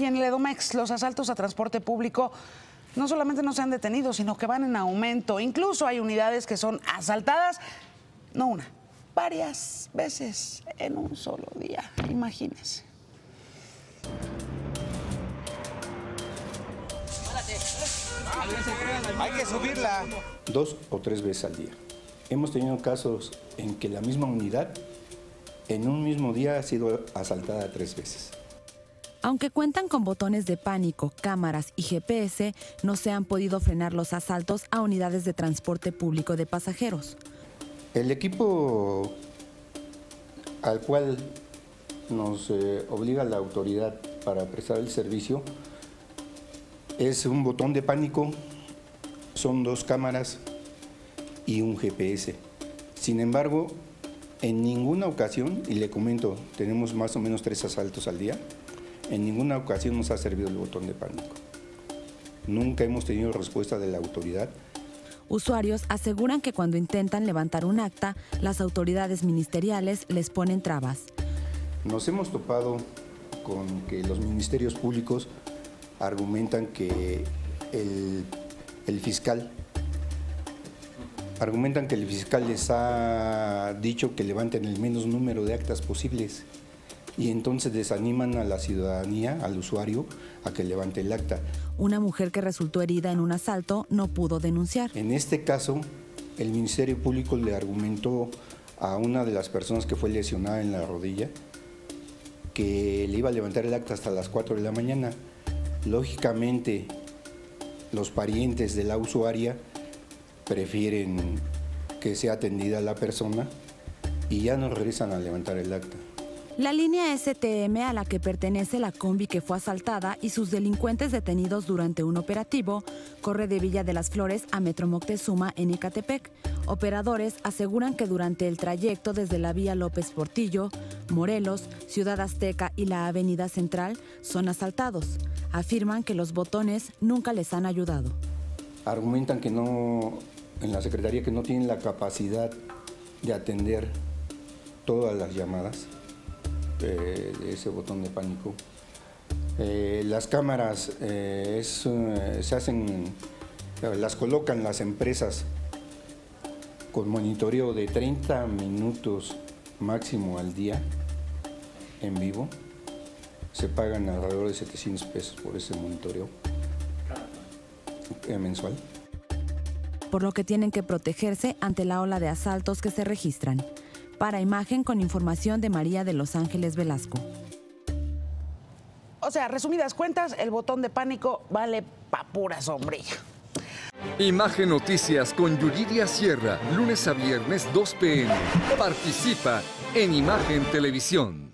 Y en el Edomex, los asaltos a transporte público no solamente no se han detenido, sino que van en aumento. Incluso hay unidades que son asaltadas, no una, varias veces en un solo día. Imagínense. Hay que subirla. Dos o tres veces al día. Hemos tenido casos en que la misma unidad en un mismo día ha sido asaltada tres veces. Aunque cuentan con botones de pánico, cámaras y GPS, no se han podido frenar los asaltos a unidades de transporte público de pasajeros. El equipo al cual nos eh, obliga la autoridad para prestar el servicio es un botón de pánico, son dos cámaras y un GPS. Sin embargo, en ninguna ocasión, y le comento, tenemos más o menos tres asaltos al día, en ninguna ocasión nos ha servido el botón de pánico. Nunca hemos tenido respuesta de la autoridad. Usuarios aseguran que cuando intentan levantar un acta, las autoridades ministeriales les ponen trabas. Nos hemos topado con que los ministerios públicos argumentan que el, el fiscal argumentan que el fiscal les ha dicho que levanten el menos número de actas posibles y entonces desaniman a la ciudadanía, al usuario, a que levante el acta. Una mujer que resultó herida en un asalto no pudo denunciar. En este caso, el Ministerio Público le argumentó a una de las personas que fue lesionada en la rodilla que le iba a levantar el acta hasta las 4 de la mañana. Lógicamente, los parientes de la usuaria prefieren que sea atendida la persona y ya no regresan a levantar el acta. La línea STM a la que pertenece la combi que fue asaltada y sus delincuentes detenidos durante un operativo corre de Villa de las Flores a Metro Moctezuma en Ecatepec. Operadores aseguran que durante el trayecto desde la vía López Portillo, Morelos, Ciudad Azteca y la Avenida Central son asaltados. Afirman que los botones nunca les han ayudado. Argumentan que no, en la Secretaría que no tienen la capacidad de atender todas las llamadas de, ese botón de pánico. Eh, las cámaras eh, eh, se hacen, las colocan las empresas con monitoreo de 30 minutos máximo al día en vivo. Se pagan alrededor de 700 pesos por ese monitoreo mensual. Por lo que tienen que protegerse ante la ola de asaltos que se registran para imagen con información de María de Los Ángeles Velasco. O sea, resumidas cuentas, el botón de pánico vale pa' pura sombrilla. Imagen Noticias con Yuridia Sierra, lunes a viernes 2 pm. Participa en Imagen Televisión.